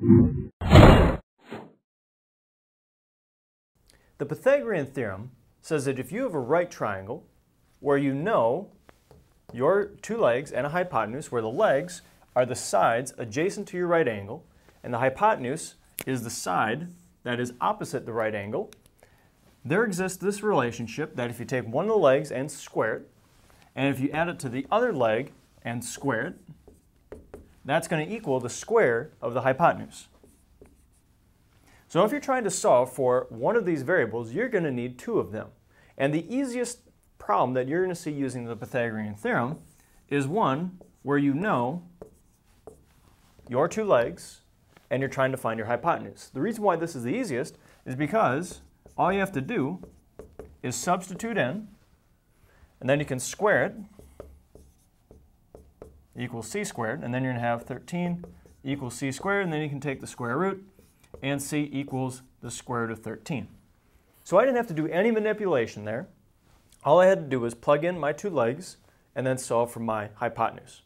The Pythagorean theorem says that if you have a right triangle where you know your two legs and a hypotenuse, where the legs are the sides adjacent to your right angle, and the hypotenuse is the side that is opposite the right angle, there exists this relationship that if you take one of the legs and square it, and if you add it to the other leg and square it, that's going to equal the square of the hypotenuse. So if you're trying to solve for one of these variables, you're going to need two of them. And the easiest problem that you're going to see using the Pythagorean theorem is one where you know your two legs and you're trying to find your hypotenuse. The reason why this is the easiest is because all you have to do is substitute in, and then you can square it equals c squared, and then you're going to have 13 equals c squared, and then you can take the square root, and c equals the square root of 13. So I didn't have to do any manipulation there. All I had to do was plug in my two legs and then solve for my hypotenuse.